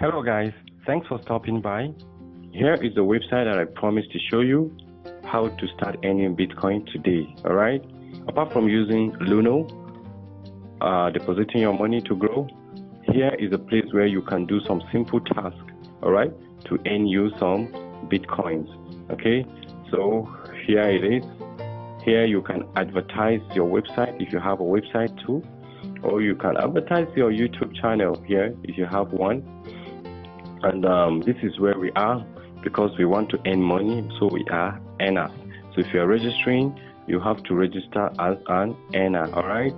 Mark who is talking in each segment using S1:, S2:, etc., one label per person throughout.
S1: Hello guys, thanks for stopping by. Here is the website that I promised to show you how to start earning Bitcoin today, alright? Apart from using Luno, uh, depositing your money to grow, here is a place where you can do some simple tasks, alright, to earn you some Bitcoins, okay? So here it is. Here you can advertise your website if you have a website too, or you can advertise your YouTube channel here if you have one and um, this is where we are because we want to earn money so we are earners. So if you're registering you have to register as an earner all right?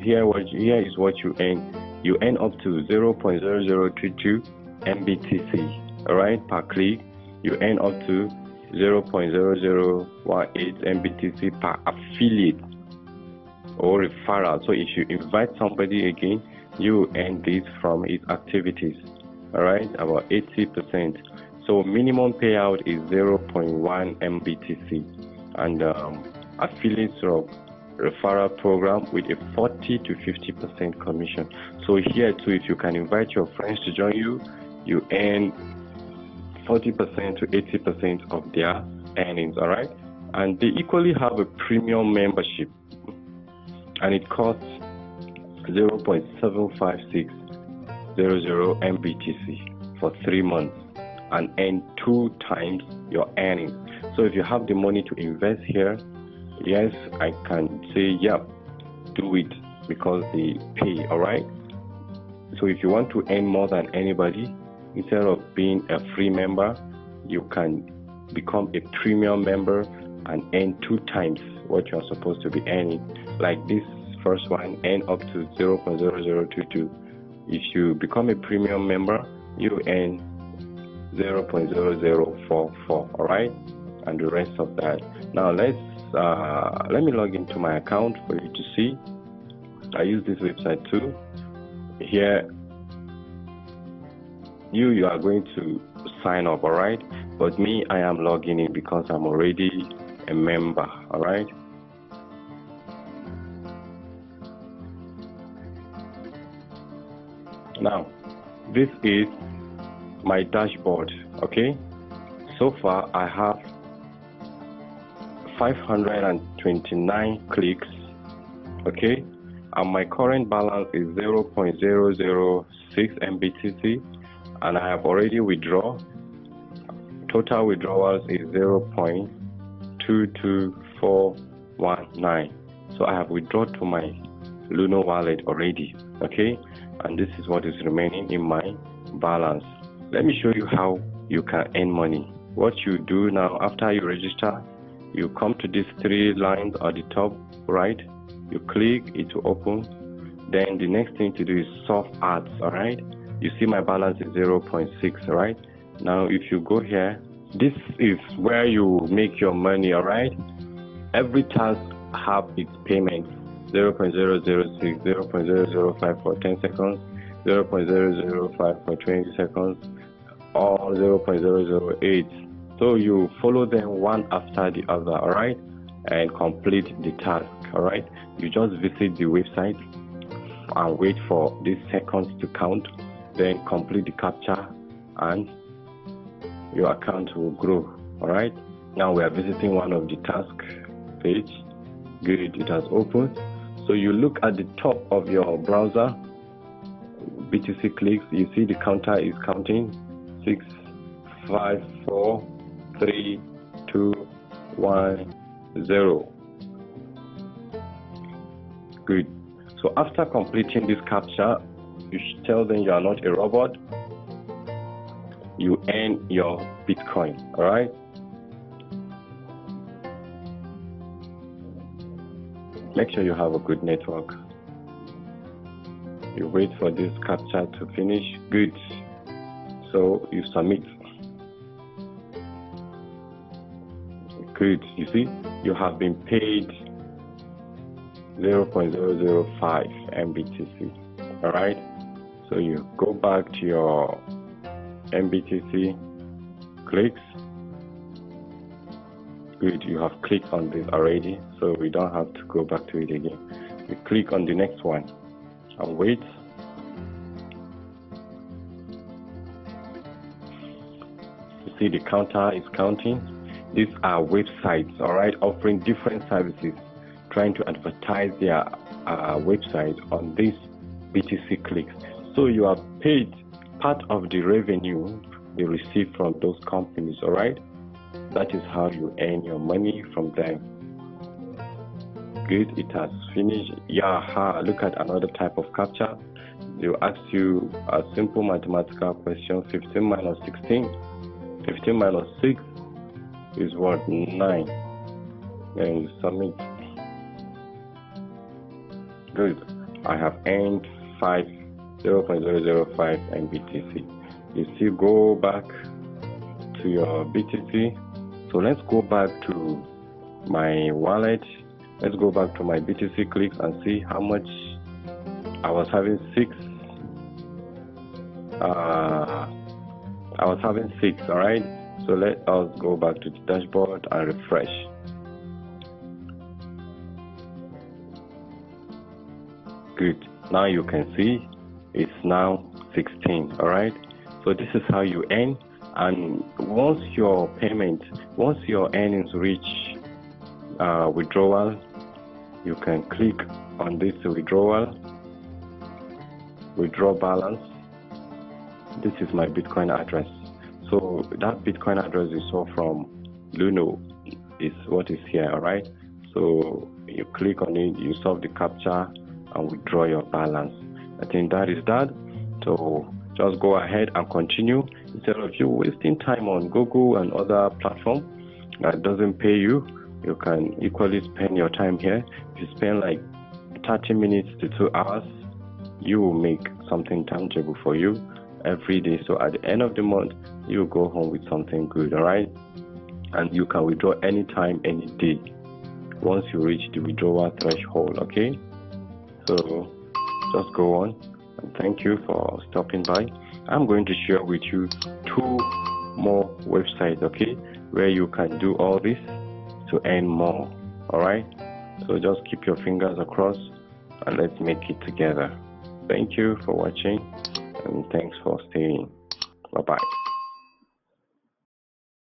S1: Here what here is what you earn. You earn up to 0.0022 mbtc all right per click. You earn up to 0.0018 mbtc per affiliate or referral. So if you invite somebody again you earn this from his activities all right, about 80%. So minimum payout is 0.1 MBTC and um, affiliates of referral program with a 40 to 50% commission. So here too, if you can invite your friends to join you, you earn 40% to 80% of their earnings, all right? And they equally have a premium membership and it costs 0.756 00 MBTC for three months and earn two times your earnings. So if you have the money to invest here, yes, I can say, yep, do it because they pay, all right? So if you want to earn more than anybody, instead of being a free member, you can become a premium member and earn two times what you're supposed to be earning. Like this first one, earn up to 0.0022 if you become a premium member, you earn 0.0044, all right, and the rest of that. Now let's uh, let me log into my account for you to see. I use this website too. Here, you you are going to sign up, all right. But me, I am logging in because I'm already a member, all right. Now, this is my dashboard, okay? So far, I have 529 clicks, okay? And my current balance is 0.006 MBTC, and I have already withdrawn. Total withdrawals is 0.22419. So I have withdrawn to my Luno wallet already, okay? and this is what is remaining in my balance. Let me show you how you can earn money. What you do now after you register, you come to these three lines at the top right, you click it to open. Then the next thing to do is surf ads, all right? You see my balance is 0.6, right? Now if you go here, this is where you make your money, all right? Every task have its payment 0.006, 0.005 for 10 seconds, 0.005 for 20 seconds, or 0.008. So you follow them one after the other, all right, and complete the task, all right. You just visit the website and wait for these seconds to count, then complete the captcha, and your account will grow, all right. Now we are visiting one of the task page. Good, it has opened. So you look at the top of your browser, BTC clicks, you see the counter is counting six, five, four, three, two, one, zero. Good. So after completing this captcha, you tell them you are not a robot. You earn your Bitcoin. All right. Make sure you have a good network. You wait for this captcha to finish. Good. So you submit. Good. You see, you have been paid 0.005 MBTC. All right. So you go back to your MBTC clicks good you have clicked on this already so we don't have to go back to it again. We click on the next one and wait. You see the counter is counting. These are websites all right offering different services trying to advertise their uh, website on this btc clicks. So you are paid part of the revenue you receive from those companies all right that is how you earn your money from them. Good it has finished. Yeah look at another type of captcha they will ask you a simple mathematical question 15 minus 16 15 minus 6 is what? 9 and you submit. Good. I have earned 5 0.005 MBTC you still go back to your BTC so let's go back to my wallet. Let's go back to my BTC clicks and see how much I was having 6 uh, I was having 6 alright so let us go back to the dashboard and refresh. Good. Now you can see it's now 16 all right? So this is how you earn and once your payment once your earnings reach uh, withdrawal you can click on this withdrawal withdraw balance. This is my bitcoin address. So that bitcoin address you saw from luno is what is here all right? So you click on it you solve the captcha and withdraw your balance. I think that is that. So just go ahead and continue. Instead of you wasting time on google and other platform that doesn't pay you you can equally spend your time here. If you spend like 30 minutes to two hours you will make something tangible for you every day. So at the end of the month you go home with something good all right? And you can withdraw anytime any day once you reach the withdrawal threshold okay? So just go on thank you for stopping by. I'm going to share with you two more websites okay where you can do all this to earn more all right? So just keep your fingers across and let's make it together. Thank you for watching and thanks for staying. Bye bye